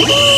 Woo!